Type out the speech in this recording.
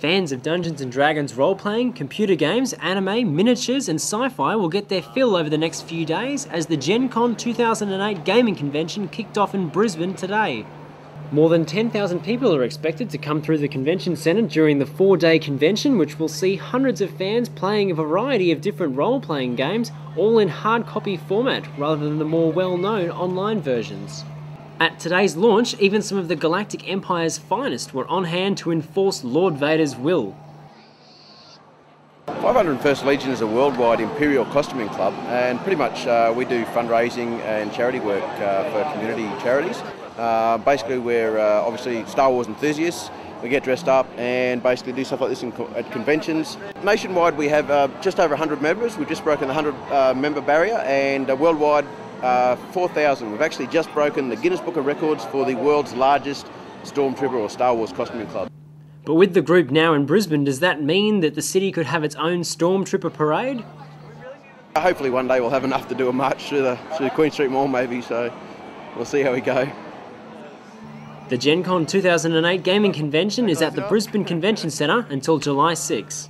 Fans of Dungeons and Dragons role playing, computer games, anime, miniatures, and sci fi will get their fill over the next few days as the Gen Con 2008 gaming convention kicked off in Brisbane today. More than 10,000 people are expected to come through the convention centre during the four day convention, which will see hundreds of fans playing a variety of different role playing games, all in hard copy format rather than the more well known online versions. At today's launch, even some of the Galactic Empire's finest were on hand to enforce Lord Vader's will. 501st Legion is a worldwide imperial costuming club, and pretty much uh, we do fundraising and charity work uh, for community charities. Uh, basically, we're uh, obviously Star Wars enthusiasts. We get dressed up and basically do stuff like this co- at conventions. Nationwide, we have uh, just over 100 members. We've just broken the 100 uh, member barrier, and worldwide, uh, 4,000. We've actually just broken the Guinness Book of Records for the world's largest Stormtrooper or Star Wars costuming club. But with the group now in Brisbane, does that mean that the city could have its own Stormtrooper parade? Hopefully, one day we'll have enough to do a march through the, through Queen Street Mall, maybe, so we'll see how we go. The Gen Con 2008 gaming convention is at the Brisbane Convention Centre until July 6.